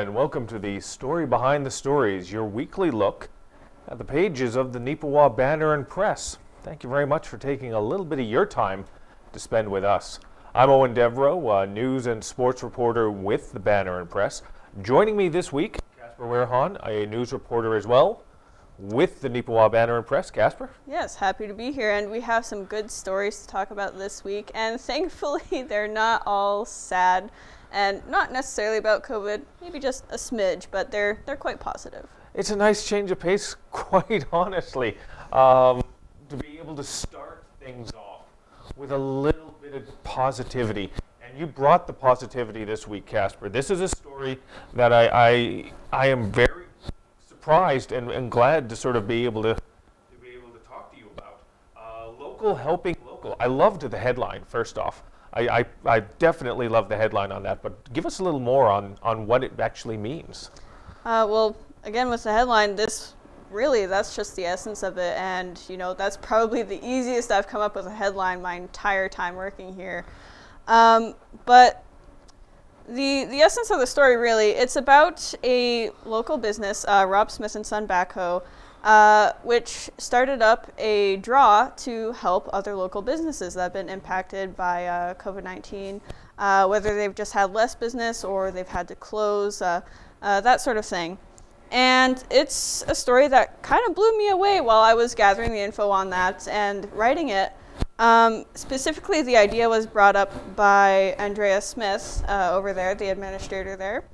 and welcome to the Story Behind the Stories, your weekly look at the pages of the Neepawa Banner and Press. Thank you very much for taking a little bit of your time to spend with us. I'm Eoin Devereux, a news and sports reporter with the Banner and Press. Joining me this week, Casper Wehrhahn, a news reporter as well with the Neepawa Banner and Press. Casper? Yes, happy to be here, and we have some good stories to talk about this week, and thankfully they're not all sad and not necessarily about COVID, maybe just a smidge, but they're they're quite positive. It's a nice change of pace, quite honestly, um, to be able to start things off with a little bit of positivity. And you brought the positivity this week, Casper. This is a story that I I, I am very surprised and, and glad to sort of be able to, to be able to talk to you about. Uh, local helping local. I loved the headline, first off. I, I, I, definitely love the headline on that, but give us a little more on, on what it actually means. Uh, well, again, with the headline, this really, that's just the essence of it. And, you know, that's probably the easiest I've come up with a headline my entire time working here. Um, but the, the essence of the story, really, it's about a local business, uh, Rob Smith and Son Backhoe, uh, which started up a draw to help other local businesses that have been impacted by uh, COVID 19, uh, whether they've just had less business or they've had to close, uh, uh, that sort of thing. And it's a story that kind of blew me away while I was gathering the info on that and writing it. Um, specifically, the idea was brought up by Andrea Smith over there, the administrator there.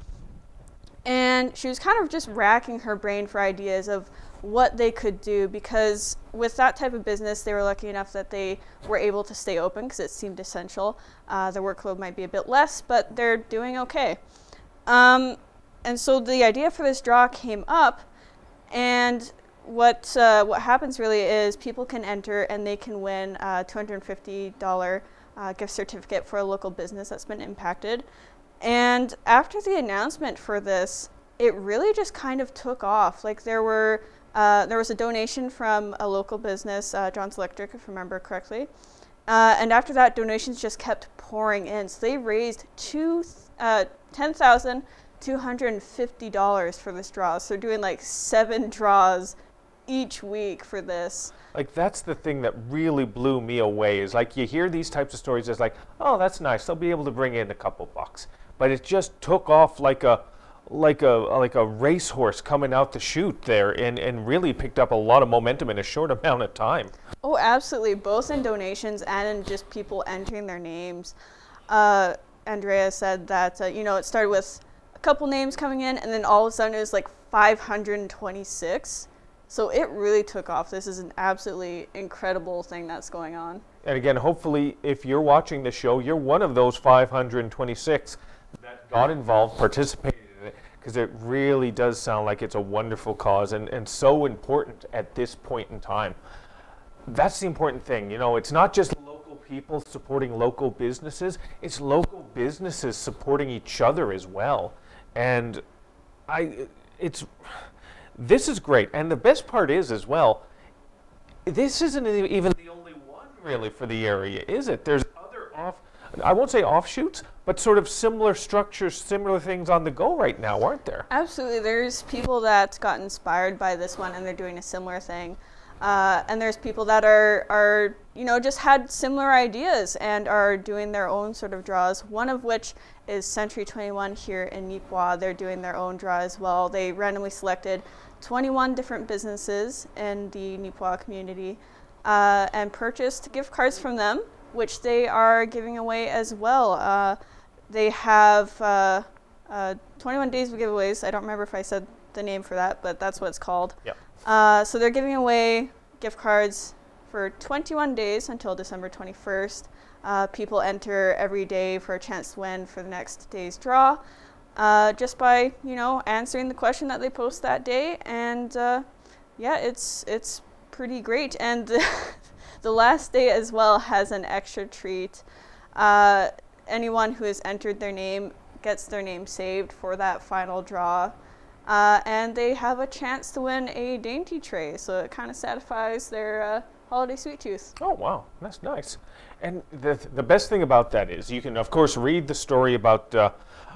And she was kind of just racking her brain for ideas of what they could do because with that type of business, they were lucky enough that they were able to stay open because it seemed essential. Uh, the workload might be a bit less, but they're doing okay. Um, and so the idea for this draw came up, and what uh, what happens really is people can enter and they can win a $250 uh, gift certificate for a local business that's been impacted. And after the announcement for this, it really just kind of took off. Like there were uh, there was a donation from a local business, uh, John's Electric, if I remember correctly. Uh, and after that, donations just kept pouring in. So they raised two, uh, $10,250 for this draw. So doing like seven draws each week for this. Like that's the thing that really blew me away is like you hear these types of stories it's like, oh, that's nice. They'll be able to bring in a couple bucks. But it just took off like a like a like a racehorse coming out the chute there and, and really picked up a lot of momentum in a short amount of time. Oh, absolutely. Both in donations and in just people entering their names. Uh, Andrea said that, uh, you know, it started with a couple names coming in and then all of a sudden it was like 526. So it really took off. This is an absolutely incredible thing that's going on. And again, hopefully, if you're watching the show, you're one of those 526 that got involved, participated because it really does sound like it's a wonderful cause and, and so important at this point in time. That's the important thing. You know, it's not just local people supporting local businesses, it's local businesses supporting each other as well. And I, it's, this is great. And the best part is as well, this isn't even the only one really for the area, is it? There's I won't say offshoots, but sort of similar structures, similar things on the go right now, aren't there? Absolutely. There's people that got inspired by this one and they're doing a similar thing. Uh, and there's people that are, are, you know, just had similar ideas and are doing their own sort of draws. One of which is Century 21 here in Neepawa. They're doing their own draw as well. They randomly selected 21 different businesses in the Neepawa community uh, and purchased gift cards from them, which they are giving away as well. Uh, they have uh, uh, 21 days of giveaways. I don't remember if I said the name for that, but that's what it's called. Yep. Uh, so they're giving away gift cards for 21 days until December 21st. Uh, people enter every day for a chance to win for the next day's draw, uh, just by you know answering the question that they post that day. And uh, yeah, it's it's pretty great. And the last day as well has an extra treat. Uh, anyone who has entered their name gets their name saved for that final draw. Uh, and they have a chance to win a dainty tray, so it kind of satisfies their uh, holiday sweet tooth. Oh wow, that's nice. And the the best thing about that is you can of course read the story about uh,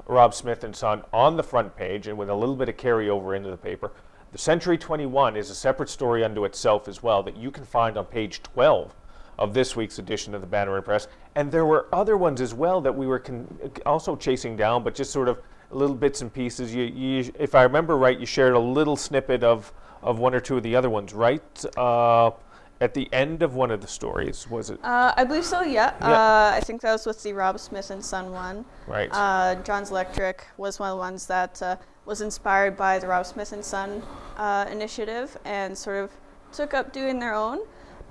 Rob Smith and Son on the front page, and with a little bit of carryover into the paper. The Century 21 is a separate story unto itself as well that you can find on page 12 of this week's edition of the Banner and Press. And there were other ones as well that we were also chasing down, but just sort of little bits and pieces. You, you, if I remember right, you shared a little snippet of, of one or two of the other ones, right? Uh, at the end of one of the stories, was it? Uh, I believe so. Yeah. yeah. Uh, I think that was with the Rob Smith and Son one. Right. Uh, John's Electric was one of the ones that uh, was inspired by the Rob Smith and Son uh, initiative and sort of took up doing their own.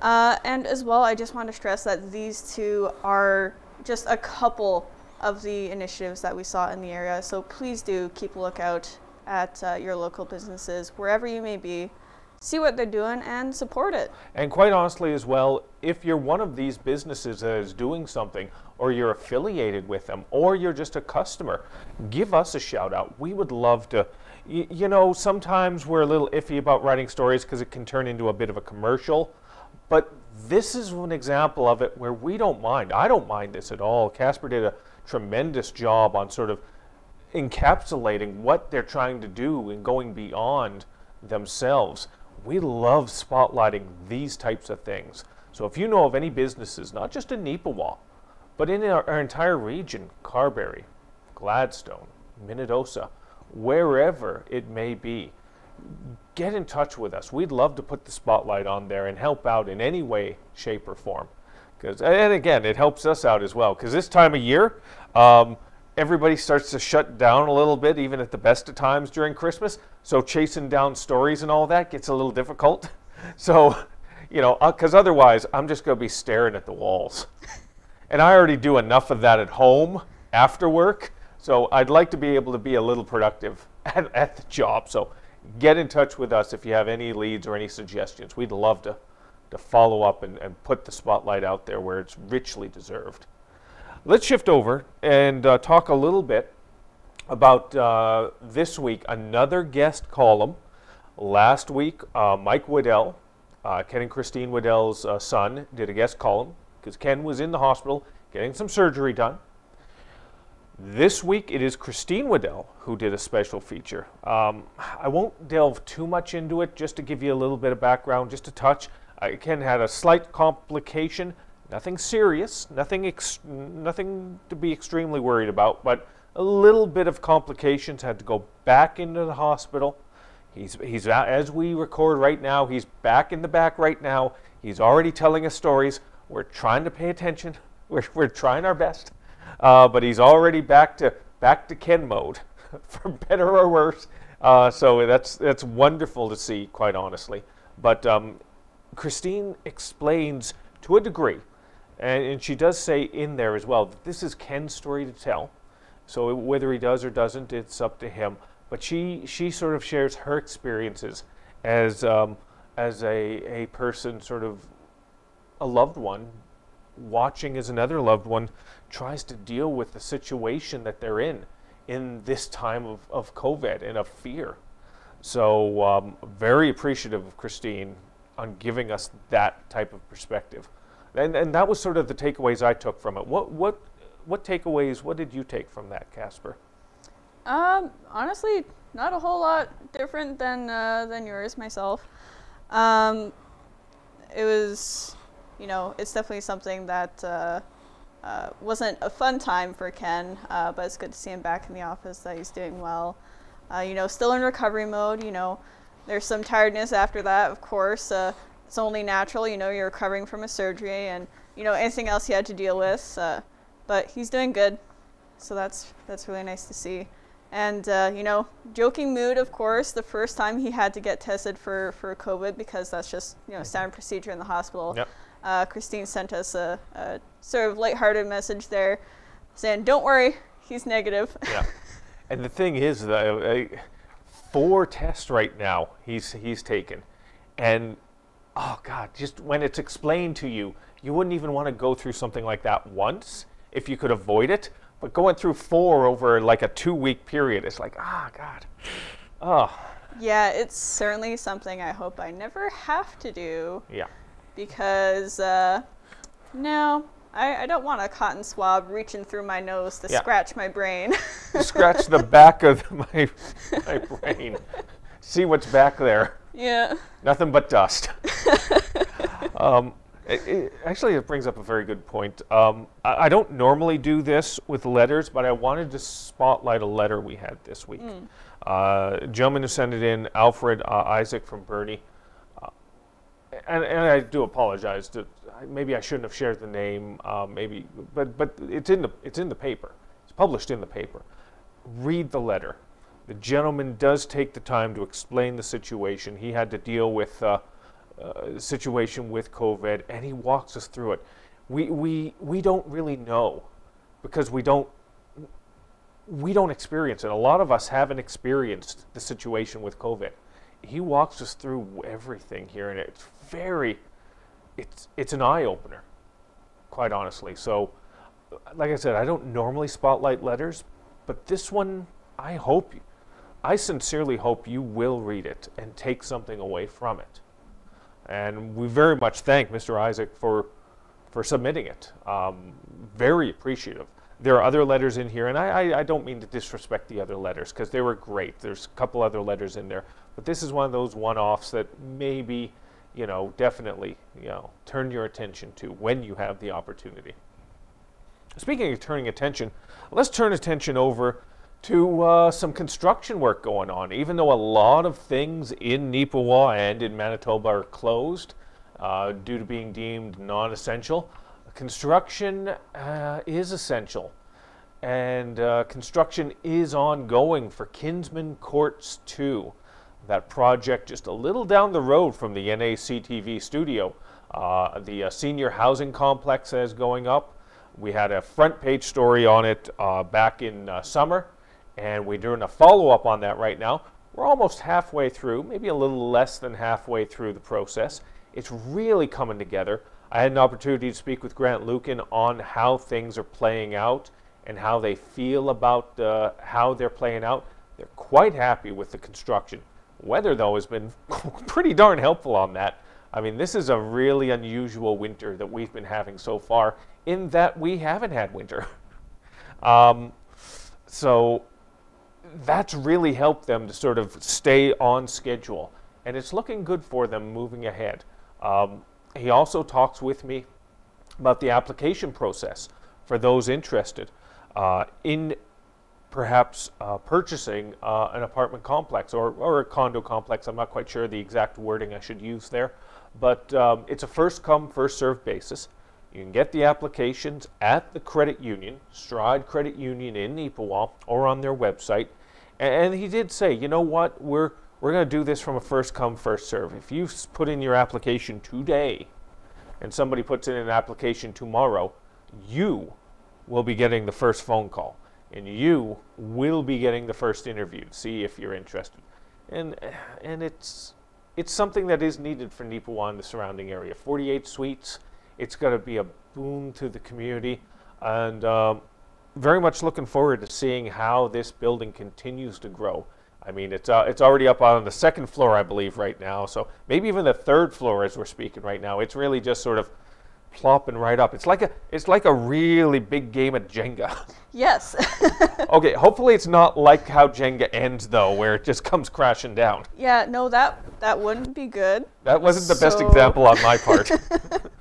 Uh, and as well, I just want to stress that these two are just a couple of the initiatives that we saw in the area. So please do keep a lookout at your local businesses, wherever you may be see what they're doing and support it. And quite honestly, as well, if you're one of these businesses that is doing something, or you're affiliated with them, or you're just a customer, give us a shout out. We would love to. You know, sometimes we're a little iffy about writing stories because it can turn into a bit of a commercial, but this is an example of it where we don't mind. I don't mind this at all. Casper did a tremendous job on sort of encapsulating what they're trying to do and going beyond themselves we love spotlighting these types of things. So if you know of any businesses, not just in Neepawa, but in our, our entire region, Carberry, Gladstone, Minnedosa, wherever it may be, get in touch with us. We'd love to put the spotlight on there and help out in any way, shape, or form. Because, and again, it helps us out as well. Because this time of year, um, everybody starts to shut down a little bit, even at the best of times during Christmas. So chasing down stories and all that gets a little difficult. So, you know, because uh, otherwise I'm just going to be staring at the walls. And I already do enough of that at home after work. So I'd like to be able to be a little productive at, at the job. So get in touch with us if you have any leads or any suggestions. We'd love to, to follow up and, and put the spotlight out there where it's richly deserved. Let's shift over and uh, talk a little bit about uh, this week, another guest column. Last week, uh, Mike Waddell, uh, Ken and Christine Waddell's uh, son, did a guest column because Ken was in the hospital getting some surgery done. This week, it is Christine Waddell who did a special feature. Um, I won't delve too much into it, just to give you a little bit of background, just a touch. Ken had a slight complication Nothing serious, nothing, nothing to be extremely worried about, but a little bit of complications. Had to go back into the hospital. He's, he's as we record right now, he's back in the back right now. He's already telling us stories. We're trying to pay attention. We're, we're trying our best, uh, but he's already back to back to Ken mode, for better or worse. Uh, so that's that's wonderful to see, quite honestly. But um, Christine explains to a degree and, and she does say in there as well that this is Ken's story to tell. So whether he does or doesn't, it's up to him. But she, she sort of shares her experiences as, um, as a, a person, sort of a loved one, watching as another loved one tries to deal with the situation that they're in in this time of, of COVID and of fear. So, um, very appreciative of Christine on giving us that type of perspective. And, and that was sort of the takeaways I took from it. What, what, what takeaways, what did you take from that, Casper? Um, honestly, not a whole lot different than, uh, than yours myself. Um, it was, you know, it's definitely something that uh, uh, wasn't a fun time for Ken, uh, but it's good to see him back in the office, that he's doing well. Uh, you know, still in recovery mode, you know, there's some tiredness after that, of course. It's only natural. You know, you're recovering from a surgery and, you know, anything else he had to deal with. Uh, but he's doing good. So that's, that's really nice to see. And, uh, you know, joking mood, of course, the first time he had to get tested for, for COVID because that's just, you know, standard procedure in the hospital. Yep. Uh, Christine sent us a, a sort of lighthearted message there saying, don't worry, he's negative. Yeah. and the thing is, though, uh, four tests right now he's, he's taken. And oh God, just when it's explained to you, you wouldn't even want to go through something like that once if you could avoid it. But going through four over like a two week period, it's like, ah, oh, God. Oh, Yeah, it's certainly something I hope I never have to do yeah. because uh, no, I, I don't want a cotton swab reaching through my nose to Yeah. scratch my brain. Scratch the back of my, my brain. See what's back there. Yeah. Nothing but dust. um, it, it- actually, it brings up a very good point. Um, I, I don't normally do this with letters, but I wanted to spotlight a letter we had this week. Uh, a gentleman who sent it in, Alfred uh, Isaac from Birnie. Uh, and, and I do apologize. To, maybe I shouldn't have shared the name. Uh, maybe, but but it's in the it's in the paper. It's published in the paper. Read the letter. The gentleman does take the time to explain the situation. He had to deal with uh, uh, situation with COVID, and he walks us through it. We we we don't really know because we don't we don't experience it. A lot of us haven't experienced the situation with COVID. He walks us through everything here, and it's very, it's it's an eye opener, quite honestly. So, like I said, I don't normally spotlight letters, but this one, I hope, I sincerely hope you will read it and take something away from it. And we very much thank Mr. Isaac for for submitting it. Um, very appreciative. There are other letters in here, and I, I, I don't mean to disrespect the other letters because they were great. There's a couple other letters in there, but this is one of those one-offs that maybe, you know, definitely, you know, turn your attention to when you have the opportunity. Speaking of turning attention, let's turn attention over to uh, some construction work going on. Even though a lot of things in Neepawa and in Manitoba are closed uh, due to being deemed non essential, construction uh, is essential. And uh, construction is ongoing for Kinsman Courts 2. That project just a little down the road from the NACTV studio. Uh, the uh, senior housing complex is going up. We had a front page story on it back in summer, and we're doing a follow up on that right now. We're almost halfway through, maybe a little less than halfway through the process. It's really coming together. I had an opportunity to speak with Grant Lucan on how things are playing out and how they feel about uh, how they're playing out. They're quite happy with the construction. Weather, though, has been pretty darn helpful on that. I mean, this is a really unusual winter that we've been having so far, in that we haven't had winter. um, so that's really helped them to sort of stay on schedule, and it's looking good for them moving ahead. Um, he also talks with me about the application process for those interested uh, in perhaps uh, purchasing uh, an apartment complex or, or a condo complex. I'm not quite sure the exact wording I should use there, but um, it's a first come, first served basis. You can get the applications at the credit union, Stride Credit Union in Neepawa, or on their website. And he did say, you know what, we're we're going to do this from a first come, first serve. If you put in your application today, and somebody puts in an application tomorrow, you will be getting the first phone call, and you will be getting the first interview. See if you're interested, and and it's it's something that is needed for Neepawa and the surrounding area. 48 suites. It's going to be a boon to the community, and um, very much looking forward to seeing how this building continues to grow. I mean, it's uh, it's already up on the second floor, I believe, right now. So maybe even the third floor as we're speaking right now. It's really just sort of plopping right up. It's like a it's like a really big game of Jenga. Yes. okay, hopefully it's not like how Jenga ends though, where it just comes crashing down. yeah, no, that that wouldn't be good. That wasn't the best example on my part.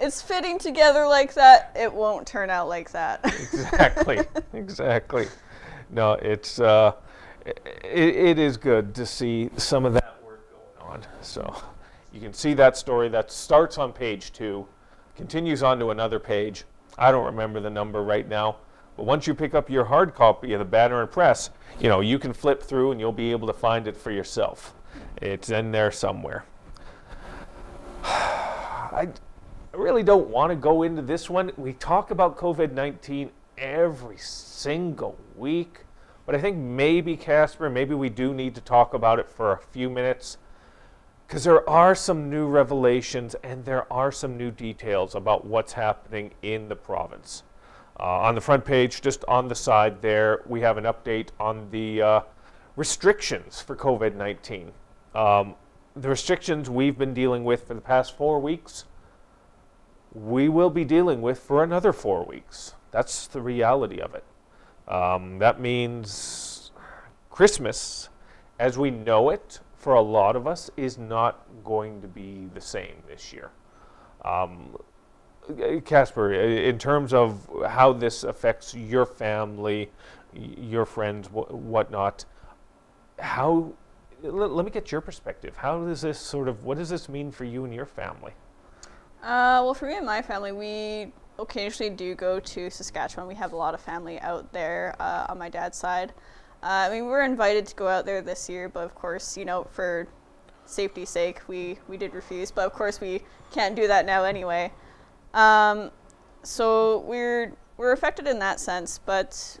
It's fitting together like that. It won't turn out like that. exactly, exactly. No, it's uh, it, it is good to see some of that work going on. So you can see that story that starts on page two, continues on to another page. I don't remember the number right now, but once you pick up your hard copy of the Banner and Press, you know you can flip through and you'll be able to find it for yourself. It's in there somewhere. I I really don't want to go into this one. We talk about COVID 19 every single week, but I think maybe, Casper, maybe we do need to talk about it for a few minutes because there are some new revelations and there are some new details about what's happening in the province. Uh, on the front page, just on the side there, we have an update on the uh, restrictions for COVID 19. Um, the restrictions we've been dealing with for the past four weeks, we will be dealing with for another four weeks. That's the reality of it. Um, that means Christmas, as we know it, for a lot of us, is not going to be the same this year. Um, Casper, in terms of how this affects your family, your friends, whatnot, how? Let me get your perspective. How does this sort of? What does this mean for you and your family? Uh, well, for me and my family, we occasionally do go to Saskatchewan. We have a lot of family out there uh, on my dad's side. Uh, I mean, we were invited to go out there this year, but of course, you know, for safety's sake, we, we did refuse. But of course, we can't do that now anyway. Um, so we're we're affected in that sense, but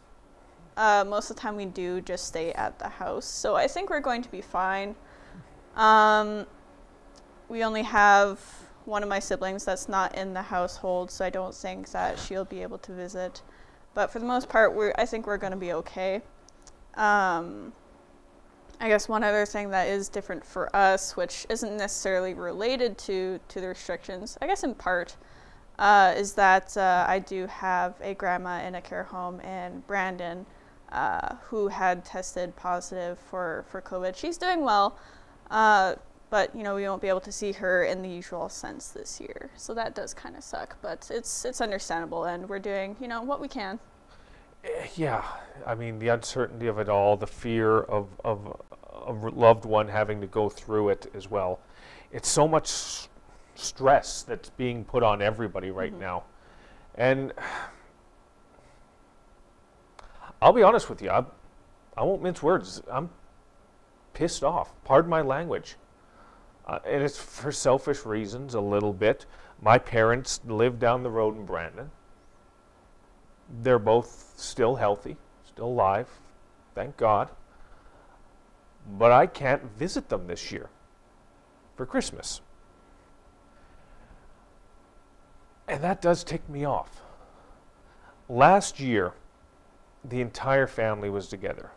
uh, most of the time we do just stay at the house. So I think we're going to be fine. Um, we only have one of my siblings that's not in the household, so I don't think that she'll be able to visit. But for the most part, we're I think we're going to be okay. Um, I guess one other thing that is different for us, which isn't necessarily related to to the restrictions, I guess in part, uh, is that uh, I do have a grandma in a care home in Brandon uh, who had tested positive for for COVID. She's doing well. But you know we won't be able to see her in the usual sense this year. So that does kind of suck but it's it's understandable and we're doing you know what we can. Eh, yeah. I mean the uncertainty of it all the fear of of a loved one having to go through it as well. It's so much stress that's being put on everybody right mm-hmm. now. And i'll be honest with you I, I won't mince words. I'm pissed off. Pardon my language uh, and it's for selfish reasons a little bit. My parents live down the road in Brandon. They're both still healthy, still alive, thank God. But I can't visit them this year for Christmas. And that does tick me off. Last year, the entire family was together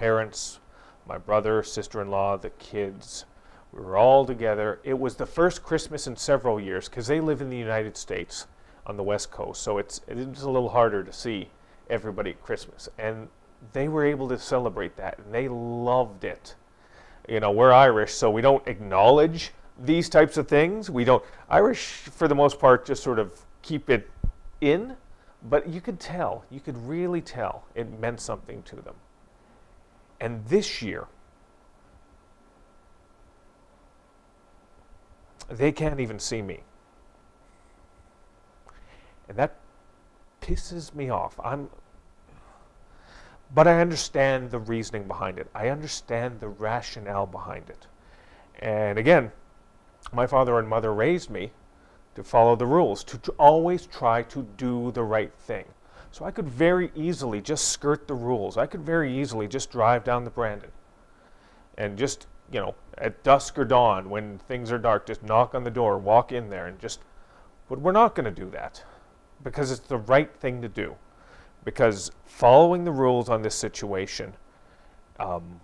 parents, my brother, sister in law, the kids. We were all together. It was the first Christmas in several years because they live in the United States on the West Coast, so it's it's a little harder to see everybody at Christmas. And they were able to celebrate that, and they loved it. You know, we're Irish, so we don't acknowledge these types of things. We don't Irish, for the most part, just sort of keep it in. But you could tell, you could really tell, it meant something to them. And this year, They can't even see me. And that pisses me off. I'm but I understand the reasoning behind it. I understand the rationale behind it. And again, my father and mother raised me to follow the rules, to, to always try to do the right thing. So I could very easily just skirt the rules. I could very easily just drive down the Brandon and just you know, at dusk or dawn when things are dark, just knock on the door, walk in there, and just. But we're not going to do that because it's the right thing to do. Because following the rules on this situation um,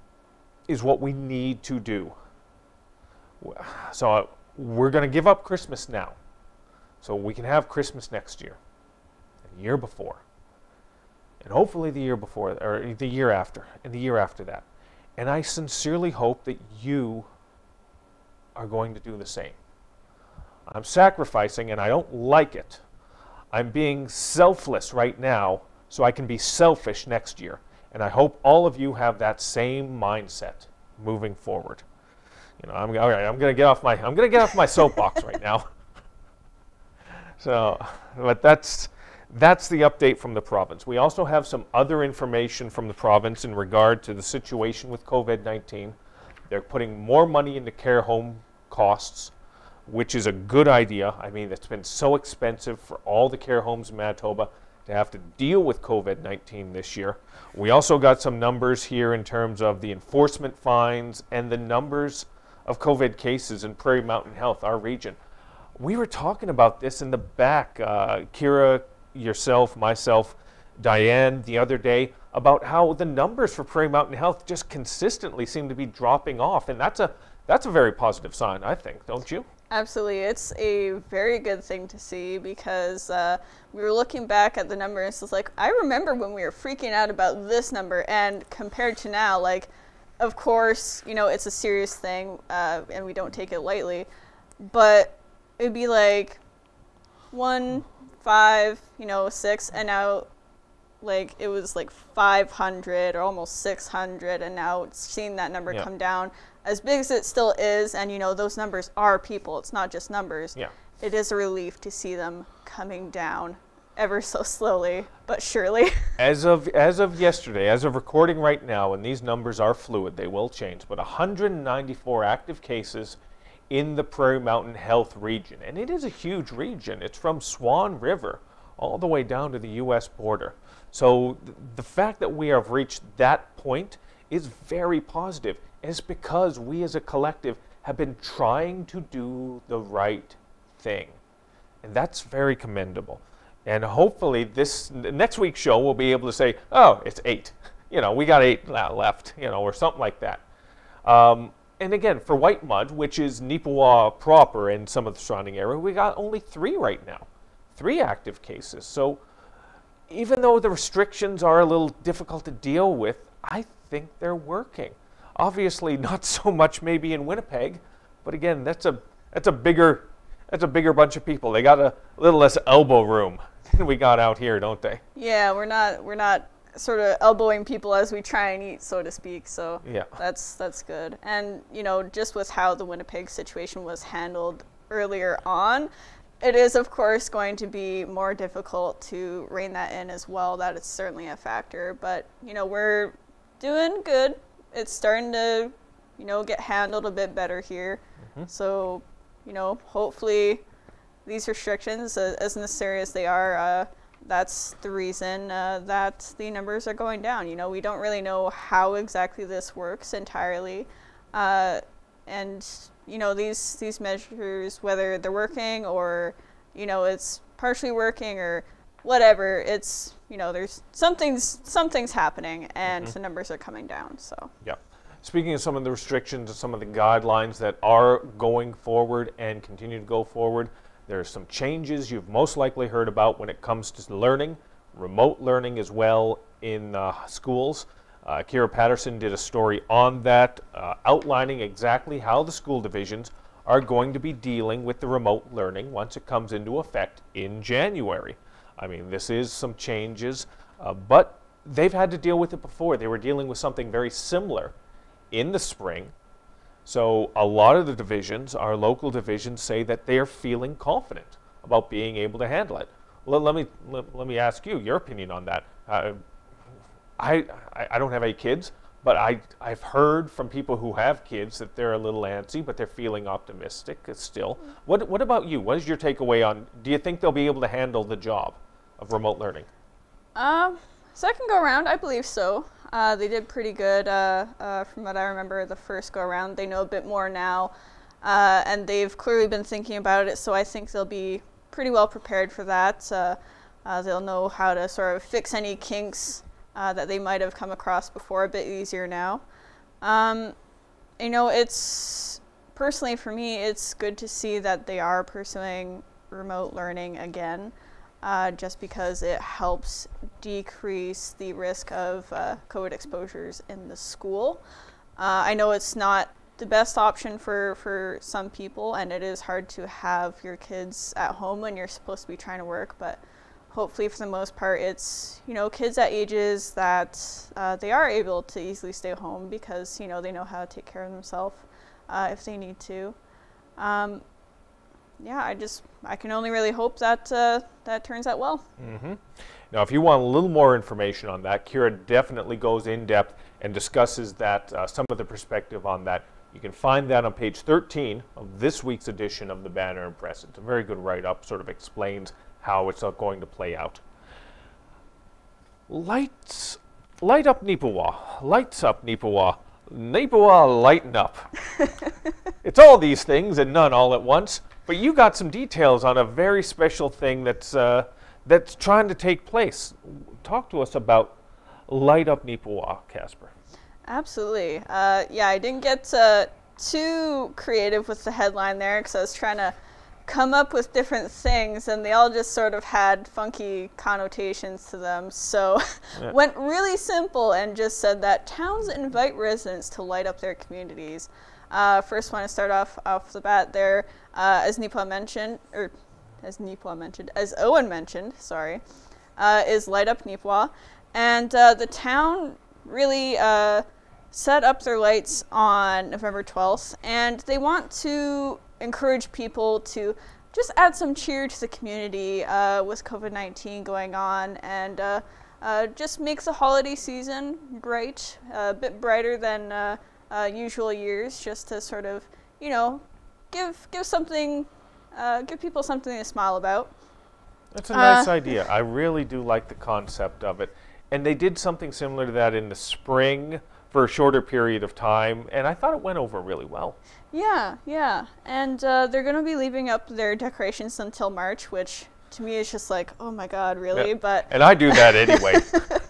is what we need to do. So we're going to give up Christmas now. So we can have Christmas next year, and the year before, and hopefully the year before, or the year after, and the year after that. And I sincerely hope that you are going to do the same. I'm sacrificing and I don't like it. I'm being selfless right now so I can be selfish next year. And I hope all of you have that same mindset moving forward. You know, I'm all right, I'm going to get off my I'm to get off my soapbox right now. So, but that's that's the update from the province. We also have some other information from the province in regard to the situation with COVID 19. They're putting more money into care home costs, which is a good idea. I mean, it's been so expensive for all the care homes in Manitoba to have to deal with COVID 19 this year. We also got some numbers here in terms of the enforcement fines and the numbers of COVID cases in Prairie Mountain Health, our region. We were talking about this in the back. Uh, Kira yourself, myself, Diane the other day about how the numbers for Prairie Mountain Health just consistently seem to be dropping off, and that's a that's a very positive sign, I think, don't you? Absolutely. It's a very good thing to see because uh, we were looking back at the numbers. It's like, I remember when we were freaking out about this number, and compared to now, like, of course, you know, it's a serious thing uh, and we don't take it lightly, but it'd be like one, five, you know, six, and now like it was like 500 or almost 600 and now seeing that number yeah. come down as big as it still is and you know those numbers are people it's not just numbers yeah. it is a relief to see them coming down ever so slowly but surely as of as of yesterday as of recording right now and these numbers are fluid they will change but 194 active cases in the prairie mountain health region and it is a huge region it's from swan river all the way down to the us border so th- the fact that we have reached that point is very positive it's because we as a collective have been trying to do the right thing and that's very commendable and hopefully, this next week's show we'll be able to say, oh, it's eight. You know, we got eight left, you know, or something like that. Um, and again, for Whitemud, which is Neepawa proper and some of the surrounding area, we got only three right now, three active cases. So even though the restrictions are a little difficult to deal with, I think they're working. Obviously, not so much maybe in Winnipeg, but again, that's a that's a bigger that's a bigger bunch of people. They got a little less elbow room than we got out here, don't they? Yeah, we're not we're not sort of elbowing people as we try and eat, so to speak. So yeah. that's that's good. And you know, just with how the Winnipeg situation was handled earlier on, it is of course going to be more difficult to rein that in as well. That is certainly a factor. But you know, we're doing good. It's starting to, you know, get handled a bit better here. Mm-hmm. So, you know, hopefully these restrictions, uh, as necessary as they are, uh, that's the reason uh, that the numbers are going down. You know, we don't really know how exactly this works entirely, uh, and you know these these measures, whether they're working or you know it's partially working or whatever, it's you know there's something's something's happening and mm-hmm. the numbers are coming down. So yeah. Speaking of some of the restrictions and some of the guidelines that are going forward and continue to go forward, there are some changes you've most likely heard about when it comes to learning, remote learning as well in uh, schools. Uh, Kira Patterson did a story on that, uh, outlining exactly how the school divisions are going to be dealing with the remote learning once it comes into effect in January. I mean, this is some changes, uh, but they've had to deal with it before. They were dealing with something very similar in the spring so a lot of the divisions, our local divisions, say that they are feeling confident about being able to handle it. Let, let me let, let, me ask you your opinion on that. Uh, I, I don't have any kids, but I I've heard from people who have kids that they're a little antsy, but they're feeling optimistic still. What what about you? What is your takeaway on? Do you think they'll be able to handle the job of remote learning? Um, second go around, I believe so. Uh, they did pretty good uh, uh, from what I remember the first go around. They know a bit more now, uh, and they've clearly been thinking about it, so I think they'll be pretty well prepared for that. Uh, they'll know how to sort of fix any kinks that they might have come across before a bit easier now. Um, you know, it's personally for me, it's good to see that they are pursuing remote learning again uh, just because it helps decrease the risk of uh, COVID exposures in the school. Uh, I know it's not the best option for, for some people, and it is hard to have your kids at home when you're supposed to be trying to work, but hopefully for the most part it's you know kids at ages that uh, they are able to easily stay home because you know they know how to take care of themselves uh, if they need to um, yeah, I just I can only really hope that uh, that turns out well. Mm-hmm. Now, if you want a little more information on that, Kira definitely goes in depth and discusses that uh, some of the perspective on that. You can find that on page 13 of this week's edition of the Banner and Press. It's a very good write-up, sort of explains how it's going to play out. Lights, light up Neepawa, lights up Neepawa, Neepawa lighten up. it's all these things and none all at once. But you got some details on a very special thing that's uh, that's trying to take place. Talk to us about Light Up Neepawa, Casper. Absolutely. Uh, yeah, I didn't get uh, too creative with the headline there because I was trying to come up with different things and they all just sort of had funky connotations to them. So yeah. went really simple and just said that towns invite residents to light up their communities. Uh, first want to start off off the bat there, uh, as Neepawa mentioned, or as Neepawa mentioned, as Eoin mentioned, sorry, uh, is Light Up Neepawa. And uh, the town really uh, set up their lights on November 12th, and they want to encourage people to just add some cheer to the community uh, with COVID 19 going on and just makes the holiday season bright, a bit brighter than uh, uh, usual years, just to sort of, you know, give, give something, uh, give people something to smile about. That's a nice idea. I really do like the concept of it. And they did something similar to that in the spring for a shorter period of time, and I thought it went over really well. Yeah, yeah. And uh, they're going to be leaving up their decorations until March, which to me is just like, oh my god, really? Yeah. But And I do that anyway.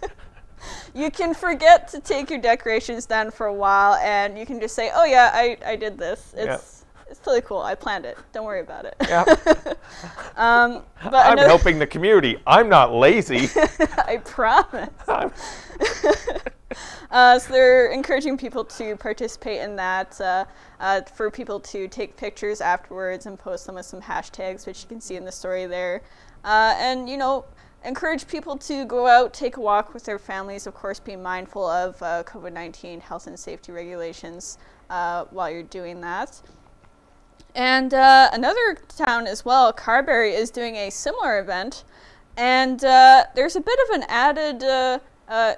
you can forget to take your decorations down for a while, and you can just say, oh yeah, I, I did this. It's, yeah. it's totally cool. I planned it. Don't worry about it. Yeah. um, but I'm helping the community. I'm not lazy. I promise. Uh, so they're encouraging people to participate in that, uh, uh, for people to take pictures afterwards and post them with some hashtags, which you can see in the story there. Uh, and, you know, encourage people to go out, take a walk with their families, of course, be mindful of uh, COVID 19 health and safety regulations uh, while you're doing that. And another town as well, Carberry, is doing a similar event. And there's a bit of an added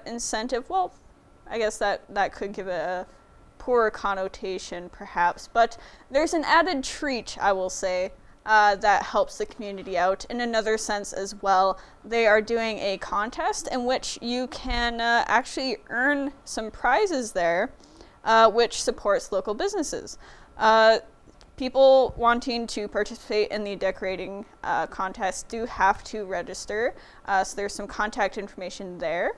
incentive. Well, I guess that, that could give it a poor connotation, perhaps. But there's an added treat, I will say, uh, that helps the community out in another sense as well. They are doing a contest in which you can uh, actually earn some prizes there, uh, which supports local businesses. Uh, people wanting to participate in the decorating uh, contest do have to register, uh, so there's some contact information there.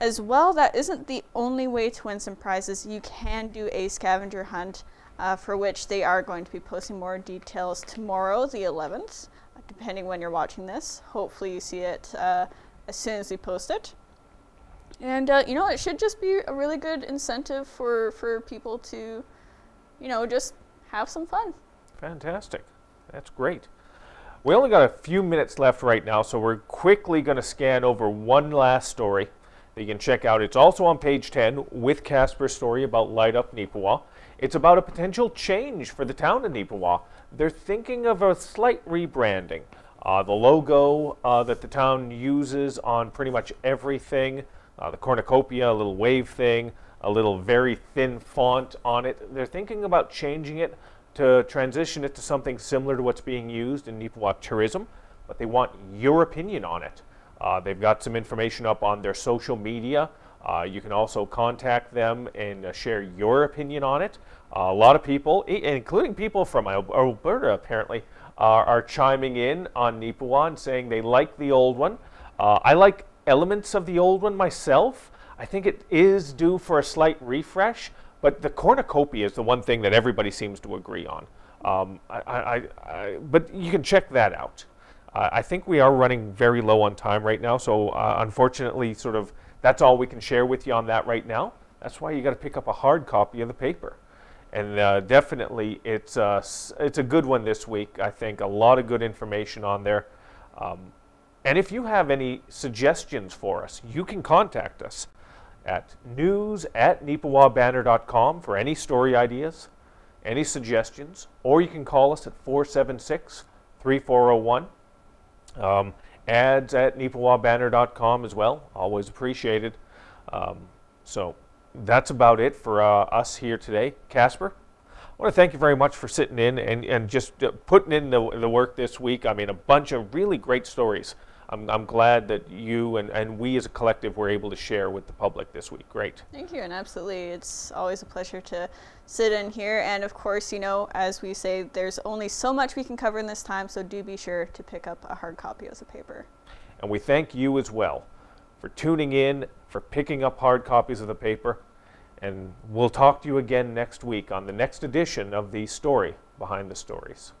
As well, that isn't the only way to win some prizes. You can do a scavenger hunt uh, for which they are going to be posting more details tomorrow, the 11th, depending when you're watching this. Hopefully, you see it uh, as soon as we post it. And uh, you know, it should just be a really good incentive for for people to, you know, just have some fun. Fantastic, that's great. We only got a few minutes left right now, so we're quickly going to scan over one last story that you can check out. It's also on page 10 with Casper's story about Light Up Neepawa. It's about a potential change for the town of Neepawa. They're thinking of a slight rebranding. Uh, the logo uh, that the town uses on pretty much everything, uh, the cornucopia, a little wave thing, a little very thin font on it. They're thinking about changing it to transition it to something similar to what's being used in Neepawa tourism, but they want your opinion on it. Uh, they've got some information up on their social media. Uh, you can also contact them and uh, share your opinion on it. Uh, a lot of people, including people from Alberta apparently, are chiming in on Neepawa and saying they like the old one. Uh, I like elements of the old one myself. I think it is due for a slight refresh, but the cornucopia is the one thing that everybody seems to agree on. Um, I, I, I, but you can check that out. I think we are running very low on time right now, so uh, unfortunately, sort of that's all we can share with you on that right now. That's why you got to pick up a hard copy of the paper, and uh, definitely it's uh, it's a good one this week. I think a lot of good information on there. Um, and if you have any suggestions for us, you can contact us at news at neepawabanner.com for any story ideas, any suggestions, or you can call us at 476 3401. Ads at neepawabanner.com as well, always appreciated. Um, so that's about it for uh, us here today. Casper, I want to thank you very much for sitting in and, and just uh, putting in the, the work this week. I mean, a bunch of really great stories. I'm, I'm glad that you and, and we as a collective were able to share with the public this week. Great. Thank you, and absolutely. It's always a pleasure to sit in here. And of course, you know, as we say, there's only so much we can cover in this time, so do be sure to pick up a hard copy of the paper. And we thank you as well for tuning in, for picking up hard copies of the paper. And we'll talk to you again next week on the next edition of the story behind the stories.